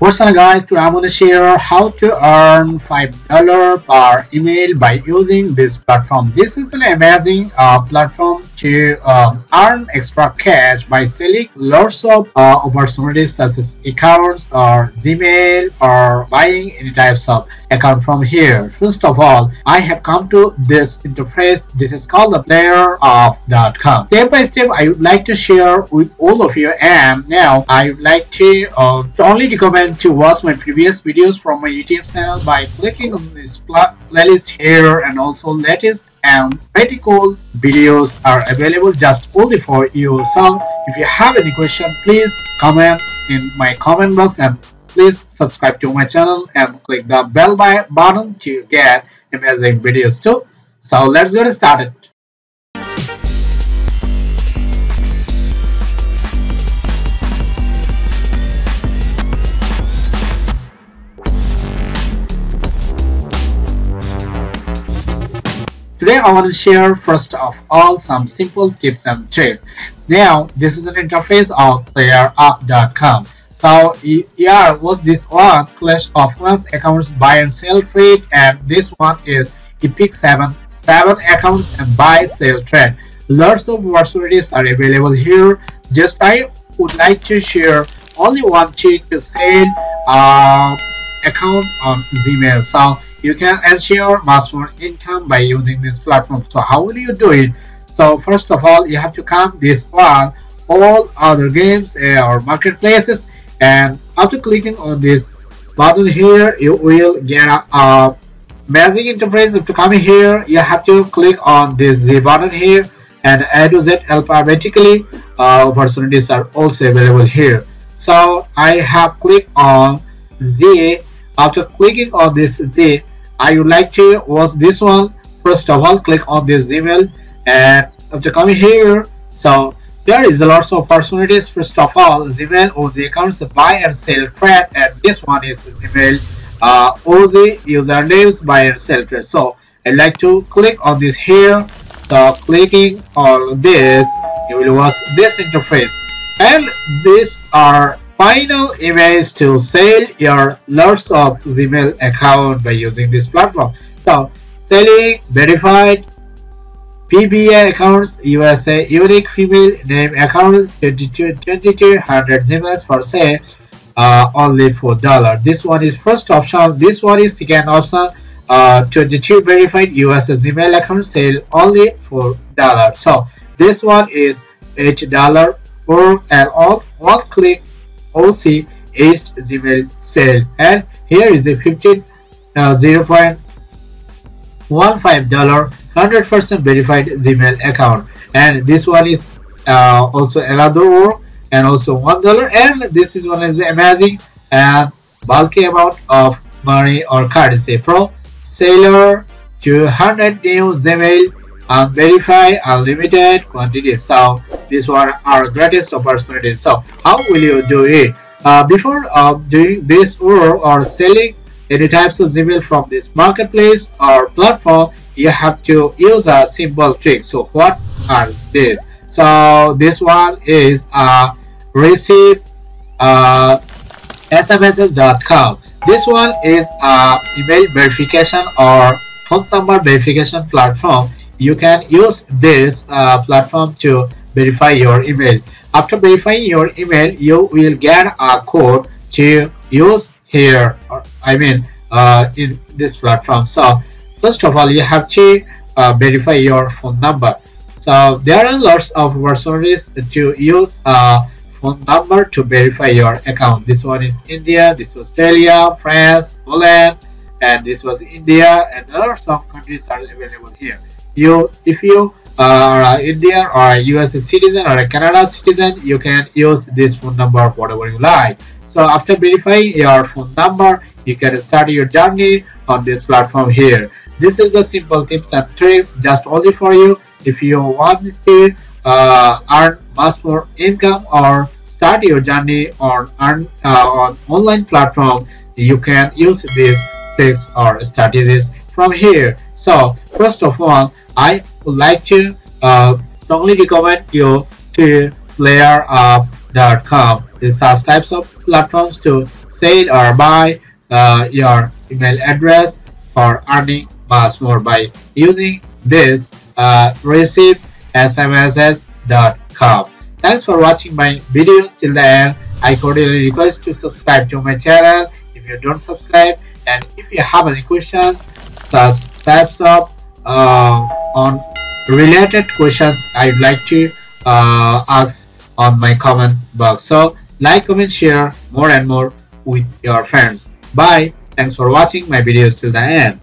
What's up guys, today I'm going to share how to earn $5 per email by using this platform. This is an amazing uh, platform to um, earn extra cash by selling lots of uh, opportunities such as accounts or Gmail or buying any types of account from here. First of all, I have come to this interface. This is called the playerup.com. Step by step, I would like to share with all of you and now I would like to uh, only recommend to watch my previous videos from my YouTube channel by clicking on this playlist here and also latest and pretty cool videos are available just only for you. So if you have any question, please comment in my comment box and please subscribe to my channel and click the bell button to get amazing videos too. So let's get started. Today I want to share first of all some simple tips and tricks. Now this is an interface of playerup.com. So here was this one Clash of Clans accounts buy and sell trade and this one is Epic 7 7 accounts and buy sell trade. Lots of opportunities are available here. Just I would like to share only one trick to sell uh, account on Gmail. So you can ensure maximum income by using this platform. So how will you do it? So first of all you have to come this one all other games uh, or marketplaces and after clicking on this button here you will get a, a magic interface. To come here you have to click on this Z button here and A to Z alphabetically uh, opportunities are also available here. So I have clicked on Z. After clicking on this Z I would like to watch this one. First of all click on this email and after coming here. So there is a lots of opportunities. First of all Gmail OZ accounts buy and sell trade and this one is Gmail uh, OZ usernames buy and sell trade. So I'd like to click on this here. So clicking on this you will watch this interface. And these are final image to sell your lots of Gmail account by using this platform. So selling verified PVA accounts USA unique female name account 2200 Gmails for sale uh, only for dollar. This one is first option. This one is second option. Uh, 22 verified USA Gmail account sale only for dollar. So this one is eight dollar for and all one click OC East Gmail sale and here is a 15 uh, 0.15 dollar 100% verified Gmail account. And this one is uh, also another and also one dollar. And this is one is the amazing and bulky amount of money or currency from seller to 100 new Gmail and verify unlimited quantities so these one are greatest opportunities so how will you do it? Uh, before uh, doing this or or selling any types of Gmail from this marketplace or platform you have to use a simple trick. So what are these? So this one is uh, receive uh, smss.com this one is a email verification or phone number verification platform you can use this uh, platform to verify your email. After verifying your email you will get a code to use here or i mean uh, in this platform. So first of all you have to uh, verify your phone number. So there are lots of opportunities to use a phone number to verify your account. This one is india this is australia france poland and this was india and lots of countries are available here you if you are Indian or a US citizen or a Canada citizen you can use this phone number whatever you like. So after verifying your phone number you can start your journey on this platform here. This is the simple tips and tricks just only for you. If you want to uh, earn much more income or start your journey on earn uh, on online platform you can use these tricks or strategies from here so first of all I would like to uh, strongly recommend you to playerup.com. These are types of platforms to sell or buy uh, your email address for earning much more by using this uh, receive smss.com. Thanks for watching my videos till the end. I cordially request to subscribe to my channel if you don't subscribe and if you have any questions such types of uh, on related questions I'd like to uh, ask on my comment box. So like, comment, share more and more with your friends. Bye. Thanks for watching my videos till the end.